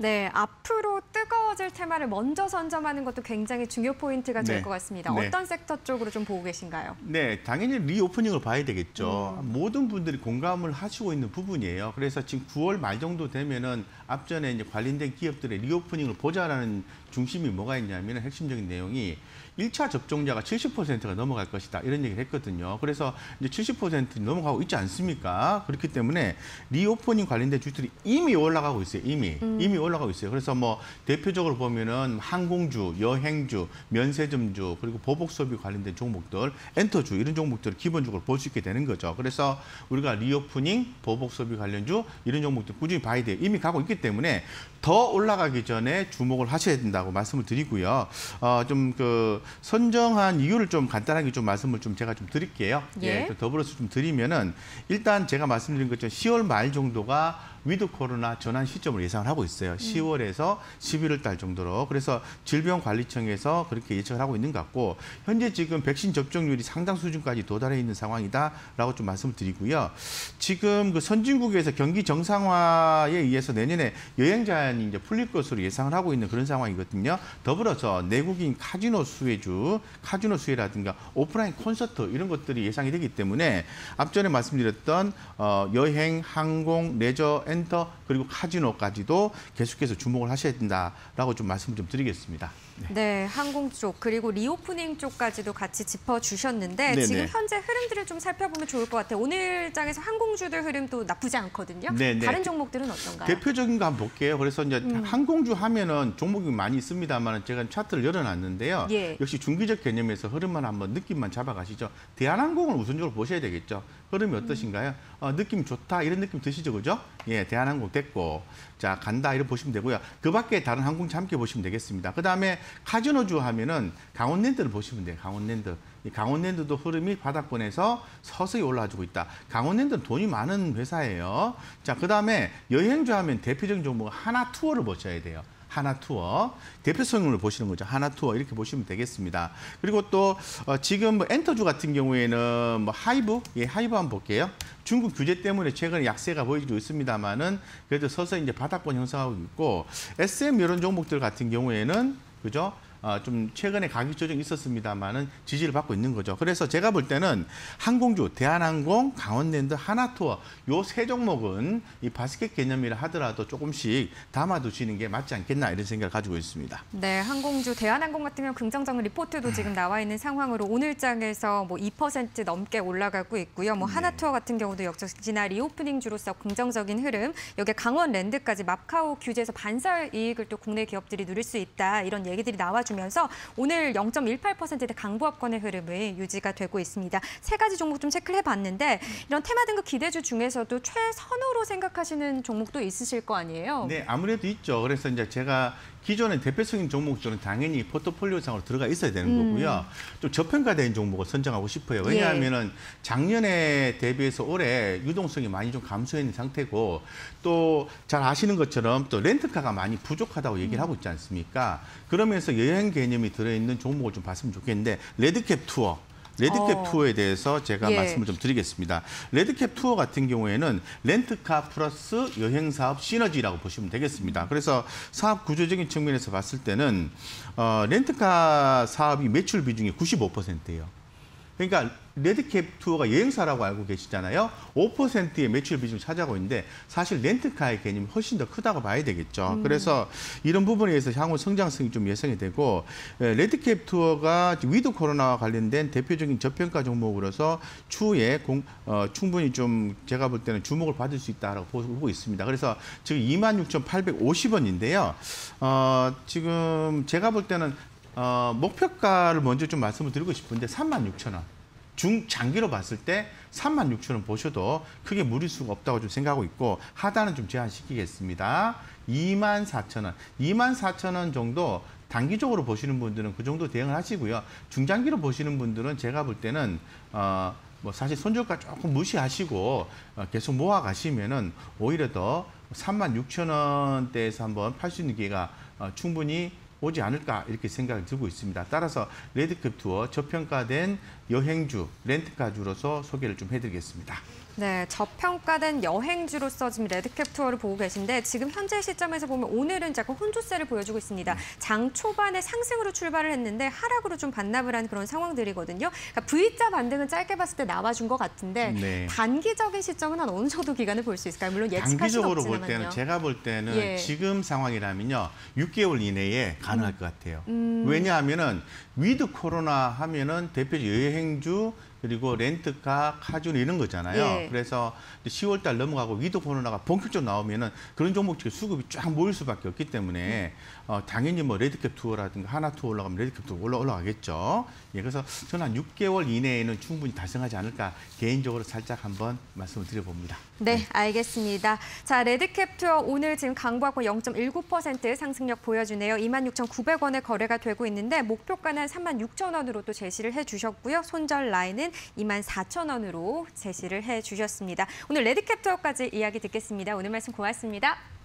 네, 앞으로 뜨거워질 테마를 먼저 선점하는 것도 굉장히 중요 포인트가 될 네. 것 같습니다. 네. 어떤 섹터 쪽으로 좀 보고 계신가요? 네, 당연히 reopening을 봐야 되겠죠. 음. 모든 분들이 공감을 하시고 있는 부분이에요. 그래서 지금 9월 말 정도 되면은 앞전에 이제 관련된 기업들의 reopening을 보자라는 중심이 뭐가 있냐면 핵심적인 내용이 1차 접종자가 70%가 넘어갈 것이다. 이런 얘기를 했거든요. 그래서 이제 70% 넘어가고 있지 않습니까? 그렇기 때문에 reopening 관련된 주들이 이미 올라가고 있어요. 이미. 이미 올라가고 있어요. 그래서 뭐 대표적으로 보면은 항공주, 여행주, 면세점주, 그리고 보복 소비 관련된 종목들, 엔터주 이런 종목들을 기본적으로 볼 수 있게 되는 거죠. 그래서 우리가 reopening, 보복 소비 관련주 이런 종목들 꾸준히 봐야 돼요. 이미 가고 있기 때문에 더 올라가기 전에 주목을 하셔야 된다고 말씀을 드리고요. 어, 좀그 선정한 이유를 좀 간단하게 좀 말씀을 좀 제가 좀 드릴게요. 예. 또 더불어서 좀 드리면은 일단 제가 말씀드린 것처럼 10월 말 정도가 with 코로나 전환 시점을 예상을 하고 있어요. 10월에서 11월 달 정도로. 그래서 질병관리청에서 그렇게 예측을 하고 있는 것 같고 현재 지금 백신 접종률이 상당 수준까지 도달해 있는 상황이다라고 좀 말씀을 드리고요. 지금 그 선진국에서 경기 정상화에 의해서 내년에 여행 제한이 이제 풀릴 것으로 예상을 하고 있는 그런 상황이거든요. 더불어서 내국인 카지노 수혜주, 카지노 수혜라든가 오프라인 콘서트 이런 것들이 예상이 되기 때문에 앞전에 말씀드렸던 어, 여행, 항공, 레저, 엔터 그리고 카지노까지도 계속해서 주목을 하셔야 된다라고 좀 말씀을 좀 드리겠습니다. 네, 항공 쪽 그리고 reopening 쪽까지도 같이 짚어주셨는데 네네. 지금 현재 흐름들을 좀 살펴보면 좋을 것 같아요. 오늘 장에서 항공주들 흐름도 나쁘지 않거든요. 네네. 다른 종목들은 어떤가요? 대표적인 거 한번 볼게요. 그래서 이제 음. 항공주 하면은 종목이 많이 있습니다만 제가 차트를 열어놨는데요. 예. 역시 중기적 개념에서 흐름만 한번 느낌만 잡아가시죠. 대한항공을 우선적으로 보셔야 되겠죠. 흐름이 음. 어떠신가요? 어, 느낌 좋다 이런 느낌 드시죠, 그죠? 예, 대한항공 됐고 자 간다 이렇게 보시면 되고요. 그 밖에 다른 항공주 함께 보시면 되겠습니다. 그 다음에 카지노주 하면은 강원랜드를 보시면 돼요. 강원랜드. 이 강원랜드도 흐름이 바닥권에서 서서히 올라와주고 있다. 강원랜드는 돈이 많은 회사예요. 자, 그 다음에 여행주 하면 대표적인 종목은 하나 투어를 보셔야 돼요. 하나 투어 대표성을 보시는 거죠. 하나 투어 이렇게 보시면 되겠습니다. 그리고 또 어, 지금 뭐 엔터주 같은 경우에는 뭐 하이브 예 하이브 한번 볼게요. 중국 규제 때문에 최근에 약세가 보이고 있습니다만은 그래도 서서히 이제 바닥권 형성하고 있고 SM 이런 종목들 같은 경우에는 그죠? 어, 좀 최근에 가격 조정이 있었습니다만은 지지를 받고 있는 거죠. 그래서 제가 볼 때는 항공주, 대한항공, 강원랜드, 하나투어 요 세 종목은 이 바스켓 개념이라 하더라도 조금씩 담아두시는 게 맞지 않겠나 이런 생각을 가지고 있습니다. 네, 항공주 대한항공 같은 경우 긍정적 리포트도 지금 나와 있는 상황으로 오늘 장에서 뭐 2% 넘게 올라가고 있고요. 뭐 네. 하나투어 같은 경우도 역시나 reopening 주로서 긍정적인 흐름. 여기 강원랜드까지 마카오 규제에서 반사 이익을 또 국내 기업들이 누릴 수 있다 이런 얘기들이 나와 주면서 오늘 0.18%대 강보합권의 흐름이 유지가 되고 있습니다. 세 가지 종목 좀 체크를 해봤는데 이런 테마 급등 기대주 중에서도 최선으로 생각하시는 종목도 있으실 거 아니에요? 네, 아무래도 있죠. 그래서 이제 제가 기존의 대표적인 종목들은 당연히 포트폴리오상으로 들어가 있어야 되는 음. 거고요. 좀 저평가된 종목을 선정하고 싶어요. 예. 왜냐하면은 작년에 대비해서 올해 유동성이 많이 좀 감소해 있는 상태고 또 잘 아시는 것처럼 또 렌트카가 많이 부족하다고 얘기를 하고 있지 않습니까? 그러면서 여행 개념이 들어있는 종목을 좀 봤으면 좋겠는데 레드캡 투어 레드캡 어. 투어에 대해서 제가 예. 말씀을 좀 드리겠습니다. 레드캡 투어 같은 경우에는 렌트카 플러스 여행 사업 시너지라고 보시면 되겠습니다. 그래서 사업 구조적인 측면에서 봤을 때는 어, 렌트카 사업이 매출 비중이 95%예요. 그러니까 레드캡 투어가 여행사라고 알고 계시잖아요. 5%의 매출 비중을 차지하고 있는데 사실 렌트카의 개념이 훨씬 더 크다고 봐야 되겠죠. 그래서 이런 부분에 의해서 향후 성장성이 좀 예상이 되고 에, 레드캡 투어가 with 코로나와 관련된 대표적인 저평가 종목으로서 추후에 공, 어, 충분히 좀 제가 볼 때는 주목을 받을 수 있다라고 보고 있습니다. 그래서 지금 26,850원인데요. 어, 지금 제가 볼 때는 어, 목표가를 먼저 좀 말씀을 드리고 싶은데 36,000원. 중장기로 봤을 때 36,000원 보셔도 크게 무리수가 없다고 좀 생각하고 있고 하단은 좀 제한시키겠습니다. 24,000원. 24,000원 정도 단기적으로 보시는 분들은 그 정도 대응을 하시고요. 중장기로 보시는 분들은 제가 볼 때는 어, 뭐 사실 손절가 조금 무시하시고 어, 계속 모아 가시면은 오히려 더 36,000원대에서 한번 팔 수 있는 기회가 어, 충분히 오지 않을까 이렇게 생각이 들고 있습니다. 따라서 레드급 투어 저평가된 여행주 렌트카주로서 소개를 좀 해드리겠습니다. 네, 저평가된 여행주로서 지금 레드캡 투어를 보고 계신데 지금 현재 시점에서 보면 오늘은 약간 혼조세를 보여주고 있습니다. 장 초반에 상승으로 출발을 했는데 하락으로 좀 반납을 한 그런 상황들이거든요. 그러니까 V자 반등은 짧게 봤을 때 나와준 것 같은데 네. 단기적인 시점은 한 어느 정도 기간을 볼 수 있을까요? 물론 예측할 수는 단기적으로 볼 없지만요. 때는 제가 볼 때는 예. 지금 상황이라면요 6개월 이내에 가능할 것 같아요. 음. 왜냐하면은 with 코로나 하면은 대표적 여행주 그리고 렌트카, 카지노 이런 거잖아요. 예. 그래서 10월 달 넘어가고 with 코로나가 본격적으로 나오면은 그런 종목들 수급이 쫙 모일 수밖에 없기 때문에 어, 당연히 뭐 레드캡 투어라든가 하나 투어 올라가면 레드캡 투어 올라 올라가겠죠. 예, 그래서 저는 한 6개월 이내에는 충분히 달성하지 않을까 개인적으로 살짝 한번 말씀을 드려봅니다. 네, 알겠습니다. 자, 레드캡 투어 오늘 지금 강보학고 0.19% 상승력 보여주네요. 26,900원에 거래가 되고 있는데 목표가는 36,000원으로 또 제시를 해주셨고요. 손절 라인은 24,000원으로 제시를 해주셨습니다. 오늘 레드캡 투어까지 이야기 듣겠습니다. 오늘 말씀 고맙습니다.